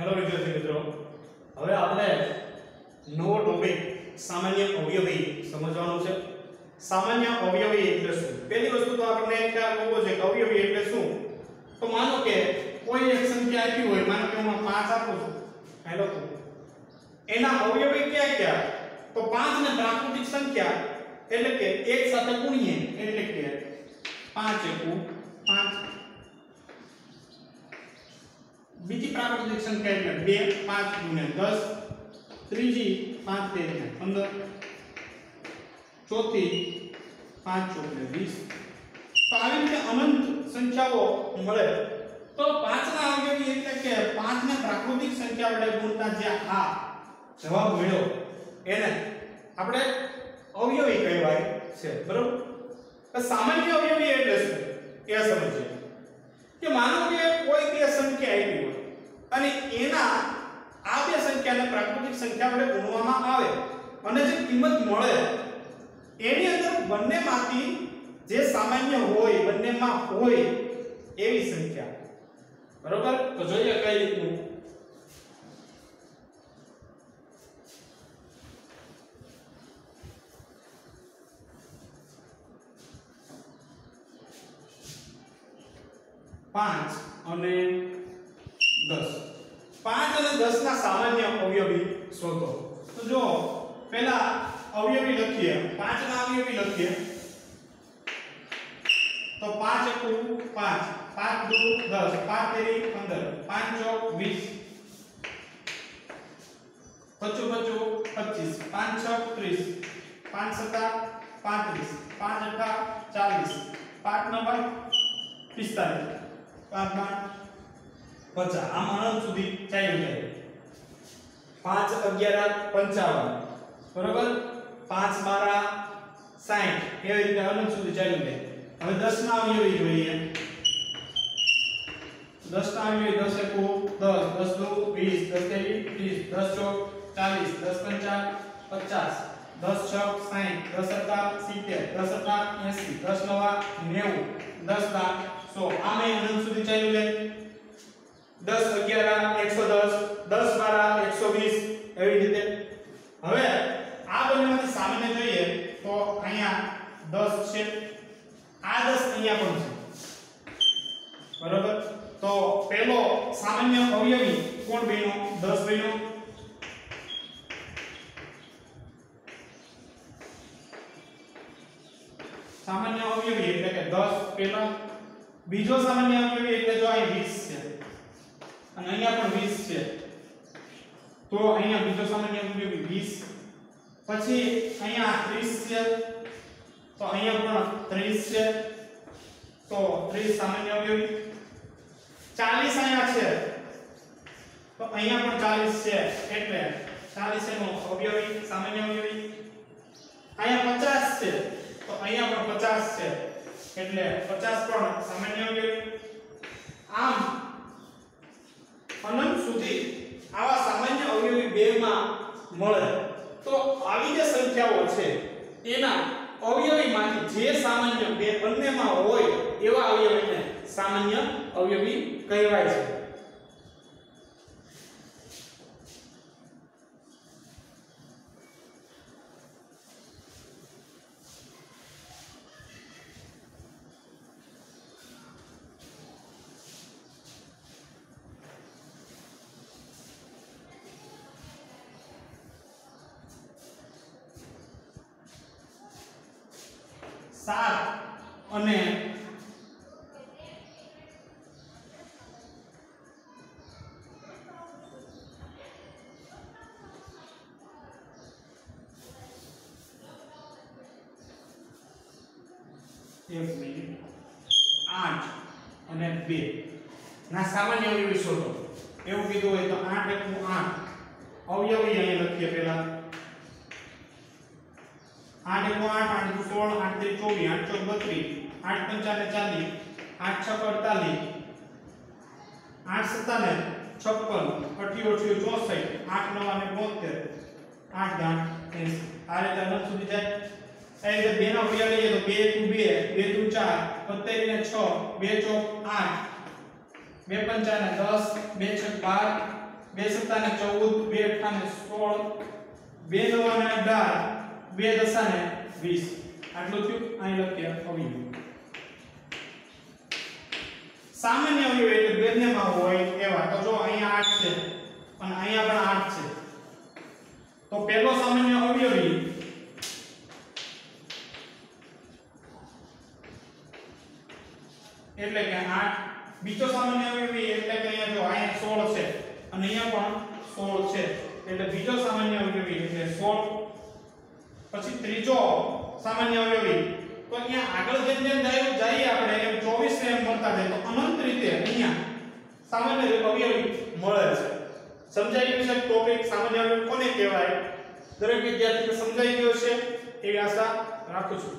Hello વિદ્યાર્થી મિત્રો હવે આપણે નવો ટોપિક સામાન્ય અવયવી સમજવાનું છે સામાન્ય અવયવી એટલે શું પહેલી વસ્તુ તો આપણને ખ્યાલ હોવો છે કે અવયવી એટલે શું તો માનો કે કોઈ એક સંખ્યા આપી હોય માનો કે હું 5 આપું છું આ લખું એના અવયવી ક્યાં ક્યાં તો 5 ને પ્રાકૃતિક સંખ્યા એટલે કે એક સાથે ગુણીએ એટલે કે 5 એકુ 5 બીજી પ્રાકૃતિક સંખ્યા એટલે 2 5 ગુણ્યા 10 ત્રીજી 5 તેરી પંદર 15 ચોથી 5 ચોક વીસ. 20 તો આવી રીતે અનંત સંખ્યાઓ મળે. તો પાંચના અવયવી એટલે કે પાંચને પ્રાકૃતિક સંખ્યા વડે ગુણતા જે આ જવાબ મળ્યો, એને આપણે અવયવી કહેવાય છે, બરોબર? સામાન્ય અવયવી એટલે શું? એ સમજીએ. કે માનો કે કોઈ બે સંખ્યા આવી હોય અને એના આ બે સંખ્યાને પ્રાકૃતિક સંખ્યા વડે ગુણવામાં આવે અને જે કિંમત મળે, એની અંદર બંનેમાંથી જે સામાન્ય હોય, બંનેમાં હોય એવી સંખ્યા. બરોબર? તો જોઈએ કઈ રીતનું. પાંચ અને દસ. પાંચ અને દસ ના સામાન્ય અવયવી શોધો તો જો પહેલા અવયવી લખીએ. પાંચ ના અવયવી લખીએ. તો પાંચ એકુ પાંચ. પાંચ દુ દસ. પાંચ તેરી પંદર. પાંચ ચોક વીસ. પચું પચું પચીસ. પાંચ છ ત્રીસ. પાંચ સત્તા પાંત્રીસ. પાંચ અઠા ચાલીસ. પાંચ નવ પિસ્તાલીસ. પાંચ પાંચ પચાસ. આમ અનંત સુધી ચાલ્યું જાય. પાંચ અગિયાર પંચાવન. બરોબર? પાંચ બારા સાઠ એવી રીતે અનંત સુધી ચાલ્યું જાય. હવે 10 ના અવયવી જોઈએ. 10 ના અવયવી દસ એકુ દસ. દસ દુ 20 10 તેરી ત્રીસ. દસ ચોક ચાલીસ. દસ પંચા પચાસ. દસ છ સાઠ દસ સત્તા સિત્તેર. દસ અઠા એસી. દસ નવા નેવું. દસ બાર સો. આમે અનંત સુધી ચાલ્યું જાય. દસ અગિયાર એકસો દસ દસ બાર એકસો વીસ એવી રીતે હવે આ બંનેમાંથી સામાન્ય જોઈએ તો અહીંયા દસ છે. આ દસ અહીંયા પણ છે. બરોબર? તો પહેલો સામાન્ય અવયવી કોણ બન્યો? દસ બન્યો. સામાન્ય અવયવી એટલે કે 10 પહેલા. બીજો સામાન્ય અવયવી એટલે જો અહીં 20 છે. અને અહીંયા પણ 20 છે. તો અહીંયા બીજો સામાન્ય અવયવી 20 પછી અહીંયા 30 છે. તો અહીંયા પણ 30 છે. તો 30 સામાન્ય અવયવી 40 અહીંયા છે. તો અહીંયા પણ 40 છે. એટલે 40 એનો અવયવી, સામાન્ય અવયવી. અહીંયા 50 છે. તો અહીંયા પણ 50 છે. એટલે 50 પણ સામાન્ય અવયવી. આમ અનંત સુધી આવા સામાન્ય અવયવી બે માં મળે. તો આવી જે સંખ્યાઓ છે, એના અવયવીમાંથી જે સામાન્ય બે બંનેમાં હોય, એવા અવયવીને સામાન્ય અવયવી કહેવાય છે. સાત અને આઠ અને બે. ના, સામાન્ય અવયવી શોધો. એવું કીધું હોય તો આઠ એકુ આઠ. અવયવી અહીંયા લખીએ પહેલા. આઠ એકુ આઠ આઠ દુ સોળ આઠ ત્રી ચોવીસ આઠ ચોક બત્રીસ આઠ પંચાને ચાલીસ આઠ છક અડતાલીસ આઠ સત્તાને છપ્પન અઠ્યો અઠ્યો ચોસઠ આઠ નવાને બોતેર આઠ ગાંઠ એંસી આ રીતે અનંત સુધી જાય એ રીતે બે ના ઘડિયા લઈએ તો બે ટુ બે બે ટુ ચાર પત્તેરી ને છ બે ચોક આઠ બે પંચાને દસ બે છક બાર બે સત્તાને ચૌદ બે અઠાને 16 બે નવા ને 18 બે દસા ને વીસ. આટલું થયું? અહીં લખીએ અવયવ સામાન્ય અવયવ એટલે બેદનેમાં હોય એવા. તો જો અહીંયા આઠ છે, અને અહીંયા પણ આઠ છે. તો પહેલો સામાન્ય અવયવી એટલે કે 8 બીજો સામાન્ય અવયવી એટલે કે અહીંયા જો અહીંયા 16 છે, અને અહીંયા પણ 16 છે. એટલે બીજો સામાન્ય અવયવી એટલે 16 પછી ત્રીજો સામાન્ય અવયવી. તો અહીંયા આગળ જેમ જેમ જઈએ આપણે, એમ 24 ને એમ મળતા જાય તો અનંત રીતે અહીંયા સામાન્ય અવયવી મળે છે. સમજાઈ ગયું છે ટોપિક સામાન્ય અવયવ કોને કહેવાય? દરેક વિદ્યાર્થીને સમજાઈ ગયો છે એવી આશા રાખું છું.